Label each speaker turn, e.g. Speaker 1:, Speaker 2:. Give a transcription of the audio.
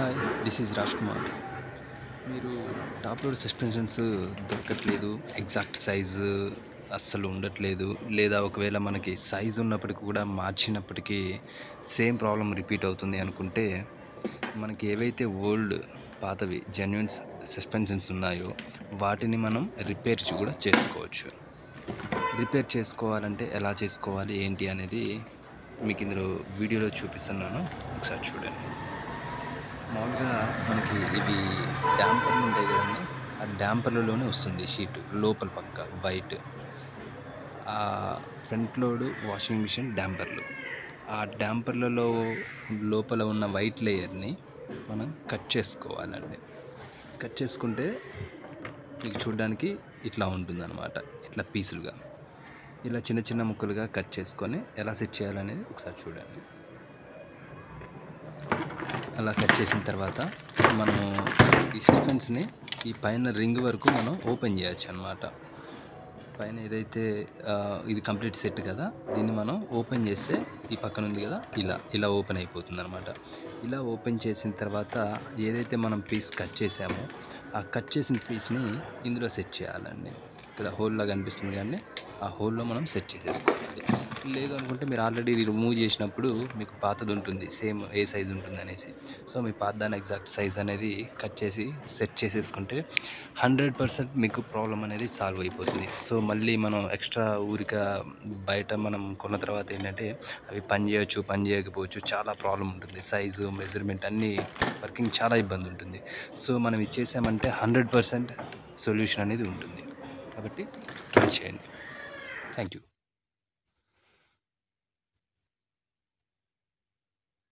Speaker 1: Hi this is Raj Kumar మీరు top load suspensions దొరకట్లేదు exact size అస్సలు ఉండట్లేదు. లేదా ఒకవేళ మనకి సైజు ఉన్నప్పటికీ కూడా మార్చినప్పటికీ సేమ్ ప్రాబ్లం రిపీట్ అవుతుంది అనుకుంటే మనకి ఏవైతే ఓల్డ్ పాతవి జెన్యున్ సస్పెన్షన్స్ ఉన్నాయో వాటిని మనం రిపేర్ కూడా చేసుకోవచ్చు. రిపేర్ చేసుకోవాలంటే ఎలా చేసుకోవాలి ఏంటి అనేది మీకు ఇందులో వీడియోలో చూపిస్తున్నాను. ఒకసారి చూడండి. మామూలుగా మనకి ఇవి డ్యాంపర్లు ఉంటాయి కదండి. ఆ డ్యాంపర్లలోనే వస్తుంది షీట్ లోపల పక్క వైట్. ఆ ఫ్రంట్ లోడ్ వాషింగ్ మిషన్ డ్యాంపర్లు ఆ డ్యాంపర్లలో లోపల ఉన్న వైట్ లేయర్ని మనం కట్ చేసుకోవాలండి. కట్ చేసుకుంటే మీకు చూడడానికి ఇట్లా ఉంటుందన్నమాట ఇట్లా పీసులుగా. ఇలా చిన్న చిన్న ముక్కలుగా కట్ చేసుకొని ఎలా సెట్ చేయాలనేది ఒకసారి చూడండి. అలా కట్ చేసిన తర్వాత మనము ఈ సస్పెన్స్ని ఈ పైన రింగ్ వరకు మనం ఓపెన్ చేయొచ్చు అనమాట పైన ఏదైతే ఇది కంప్లీట్ సెట్ కదా దీన్ని మనం ఓపెన్ చేస్తే ఈ పక్కన ఉంది కదా ఇలా ఇలా ఓపెన్ అయిపోతుంది అనమాట ఇలా ఓపెన్ చేసిన తర్వాత ఏదైతే మనం పీస్ కట్ చేసామో ఆ కట్ చేసిన పీస్ని ఇందులో సెట్ చేయాలండి. ఇక్కడ హోల్లా కనిపిస్తుంది కానీ ఆ హోల్లో మనం సెట్ చేసేసుకోవాలి. లేదు అనుకుంటే మీరు ఆల్రెడీ రిమూవ్ చేసినప్పుడు మీకు పాతది ఉంటుంది సేమ్ ఏ సైజ్ ఉంటుంది అనేసి సో మీ పాత దాని ఎగ్జాక్ట్ సైజ్ అనేది కట్ చేసి సెట్ చేసేసుకుంటే హండ్రెడ్ పర్సెంట్ మీకు ప్రాబ్లం అనేది సాల్వ్ అయిపోతుంది. సో మళ్ళీ మనం ఎక్స్ట్రా ఊరిక బయట మనం కొన్న తర్వాత ఏంటంటే అవి పని చేయొచ్చు పని చేయకపోవచ్చు చాలా ప్రాబ్లం ఉంటుంది. సైజు మెజర్మెంట్ అన్నీ వర్కింగ్ చాలా ఇబ్బంది ఉంటుంది. సో మనం ఇచ్చేసామంటే హండ్రెడ్ పర్సెంట్ సొల్యూషన్ అనేది ఉంటుంది. కాబట్టి ట్రై చేయండి. Thank you.